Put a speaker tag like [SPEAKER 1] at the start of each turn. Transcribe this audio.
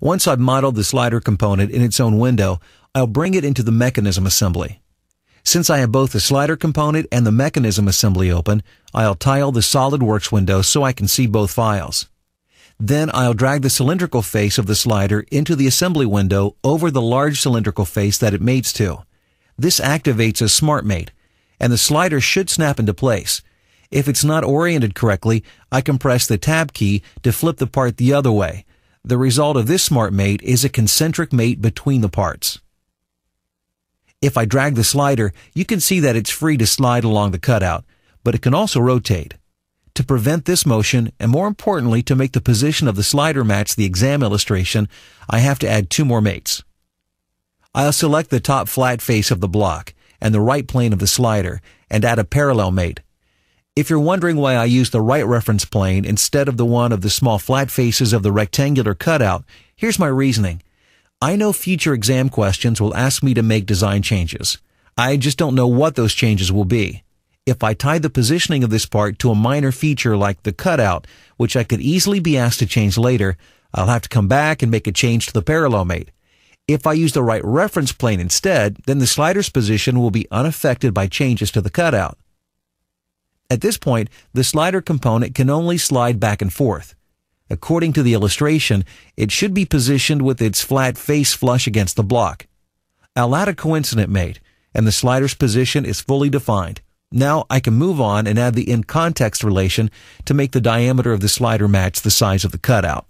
[SPEAKER 1] Once I've modeled the slider component in its own window, I'll bring it into the mechanism assembly. Since I have both the slider component and the mechanism assembly open, I'll tile the SolidWorks window so I can see both files. Then I'll drag the cylindrical face of the slider into the assembly window over the large cylindrical face that it mates to. This activates a smart mate, and the slider should snap into place. If it's not oriented correctly, I can press the tab key to flip the part the other way. The result of this smart mate is a concentric mate between the parts. If I drag the slider, you can see that it's free to slide along the cutout, but it can also rotate. To prevent this motion, and more importantly, to make the position of the slider match the exam illustration, I have to add two more mates. I'll select the top flat face of the block and the right plane of the slider and add a parallel mate. If you're wondering why I use the right reference plane instead of the one of the small flat faces of the rectangular cutout, here's my reasoning. I know future exam questions will ask me to make design changes. I just don't know what those changes will be if I tie the positioning of this part to a minor feature like the cutout, which I could easily be asked to change later, I'll have to come back and make a change to the parallel mate. If I use the right reference plane instead, then the slider's position will be unaffected by changes to the cutout. At this point, the slider component can only slide back and forth. According to the illustration, it should be positioned with its flat face flush against the block. I'll add a coincident mate, and the slider's position is fully defined. Now I can move on and add the in context relation to make the diameter of the slider match the size of the cutout.